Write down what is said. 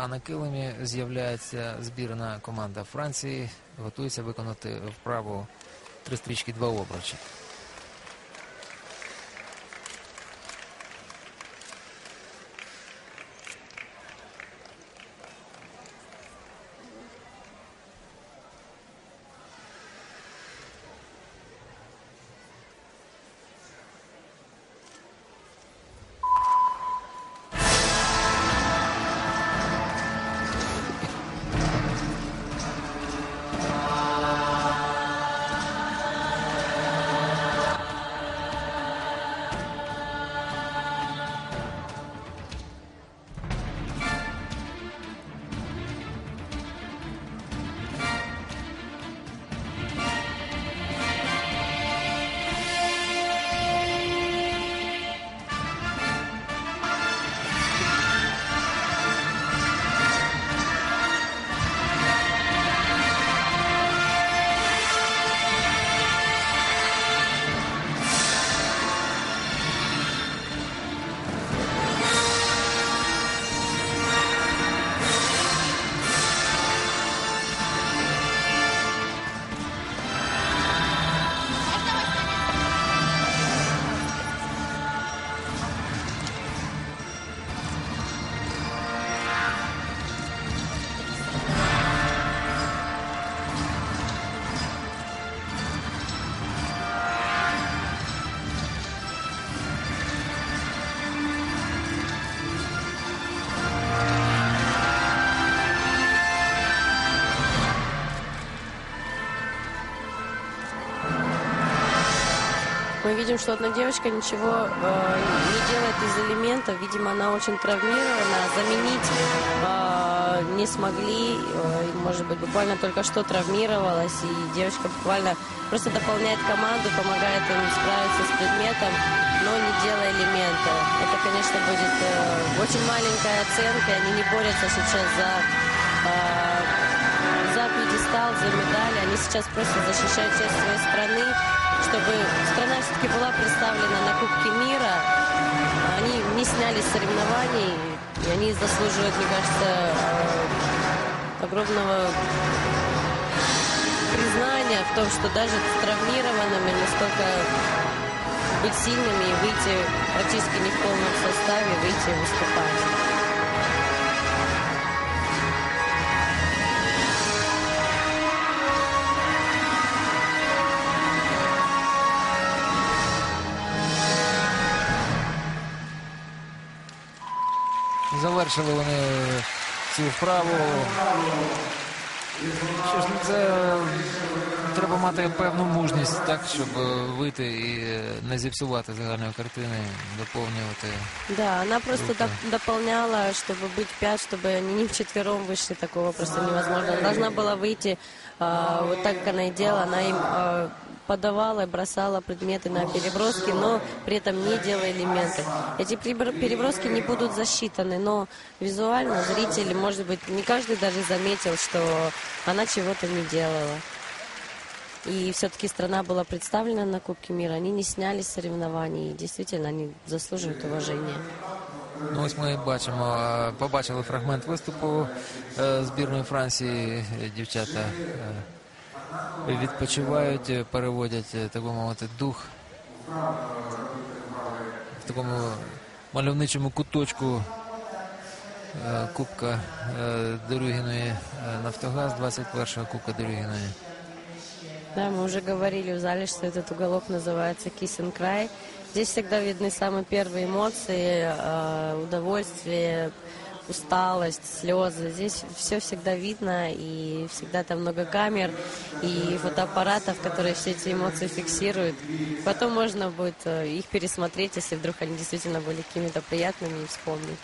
А на килимі з'являється збірна команда Франції. Готується виконати вправу три стрічки, два обручі. Мы видим, что одна девочка ничего э, не делает из элементов. Видимо, она очень травмирована. Заменить э, не смогли. Э, может быть, буквально только что травмировалась. И девочка буквально просто дополняет команду, помогает им справиться с предметом, но не делая элемента. Это, конечно, будет э, очень маленькая оценка. Они не борются сейчас за... Э, пьедестал, за медали. Они сейчас просто защищают честь своей страны, чтобы страна все-таки была представлена на Кубке мира. Они не снялись с соревнований, и они заслуживают, мне кажется, э, огромного признания в том, что даже с травмированными настолько быть сильными и выйти практически не в полном составе, выйти выступать. Завершили вони цю вправу. Що ж, це треба мати певну мужність, так, щоб е, вийти і е, не зіпсувати загальної картини, доповнювати. Да, она просто Круто. доп- дополняла, чтобы быть пять, чтобы они не вчетвером вышли, такого просто невозможно. Она должна была выйти а, вот так, как она и делала, она им а, подавала, бросала предметы на переброски, но при этом не делая элементы. Эти прибр- переброски не будут засчитаны, но визуально зрители, может быть, не каждый даже заметил, что она чего-то не делала. И все-таки страна была представлена на Кубке мира. Они не снялись с соревнований. И действительно, они заслуживают уважения. Ну, ось ми бачимо, побачили фрагмент виступу е, збірної Франції. Дівчата е, відпочивають, переводять, е, так би мовити, дух в такому мальовничому куточку Кубка Дорюгіної Нафтогаз, 21-го Кубка Дорюгіної. Да, мы уже говорили в зале, что этот уголок называется Кисен край. Здесь всегда видны самые первые эмоции, э, удовольствие, усталость, слезы. Здесь все всегда видно, и всегда там много камер и фотоаппаратов, которые все эти эмоции фиксируют. Потом можно будет э, их пересмотреть, если вдруг они действительно были какими-то приятными, и вспомнить.